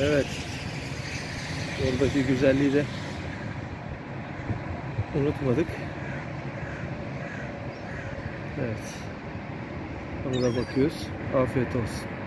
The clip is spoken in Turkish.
Evet. Oradaki güzelliği de unutmadık. Evet. Ona da bakıyoruz. Afiyet olsun.